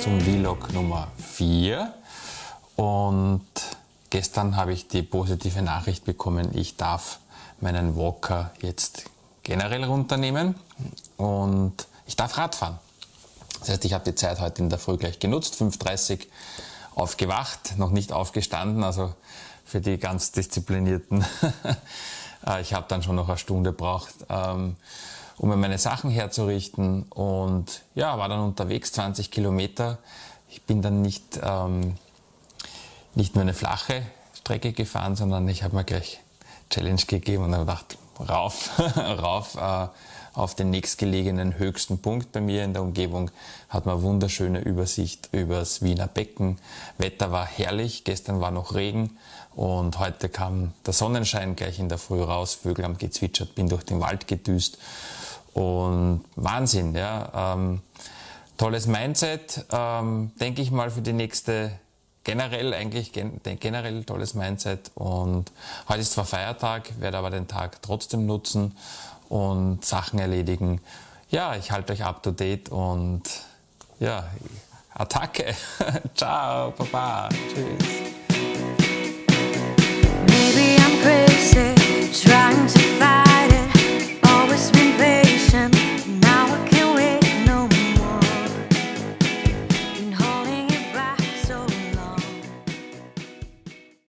zum Vlog Nummer 4 und gestern habe ich die positive Nachricht bekommen, ich darf meinen Walker jetzt generell runternehmen und ich darf Radfahren. Das heißt, ich habe die Zeit heute in der Früh gleich genutzt, 5.30 Uhr aufgewacht, noch nicht aufgestanden, also für die ganz Disziplinierten. Äh, ich habe dann schon noch eine Stunde gebraucht, ähm, um mir meine Sachen herzurichten und ja, war dann unterwegs, 20 Kilometer. Ich bin dann nicht, ähm, nicht nur eine flache Strecke gefahren, sondern ich habe mir gleich Challenge gegeben und habe gedacht, rauf, rauf äh, auf den nächstgelegenen höchsten Punkt bei mir in der Umgebung, hat man wunderschöne Übersicht übers Wiener Becken. Wetter war herrlich, gestern war noch Regen und heute kam der Sonnenschein gleich in der Früh raus, Vögel haben gezwitschert, bin durch den Wald gedüst und Wahnsinn, ja. Ähm, tolles Mindset, ähm, denke ich mal für die nächste generell eigentlich generell tolles Mindset und heute ist zwar Feiertag, werde aber den Tag trotzdem nutzen und Sachen erledigen. Ja, ich halte euch up to date und ja, Attacke. Ciao, Papa. Tschüss.